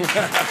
Obrigado.